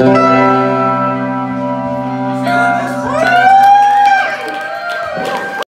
Música